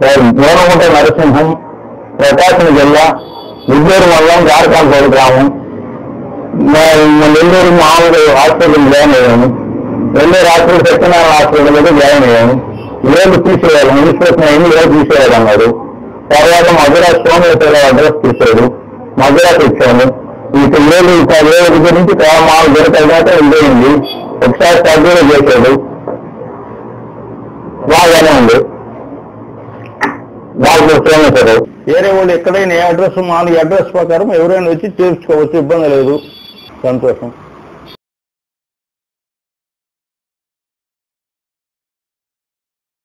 Sir మూలముంట Narasimham ప్రకాశం జిల్లా నెల్లూరు మండలం గారకాంతోడు గ్రామం. నెల్లూరు మామూలు హాస్పిటల్ జాయిన్ అయ్యాను నెల్లూరు హాస్పిటల్ సత్యనారాయణ హాస్పిటల్ మీద జాయిన్ అయ్యాను ఏళ్ళు తీసేయాలి మున్సిపల్ అయింది ఏళ్ళు తీసేయాలి అన్నాడు తర్వాత మద్రాస్ సోమేశ్వర అడ్రస్ తీసాడు మద్రాస్ ఇచ్చాను ఇక ఏళ్ళు ఇక ఏడు దగ్గర మామూలు దొరకదు దాకా వెళ్ళింది ఒకసారి సర్జరీ చేశాడు. బాగానే ఉంది. వాళ్ళు సోమేశ్వరరావు వేరే వాళ్ళు ఎక్కడైనా ఏ అడ్రస్ మామూలు అడ్రస్ ప్రకారం ఎవరైనా వచ్చి చేర్చుకోవచ్చు ఇబ్బంది లేదు. సంతోషం.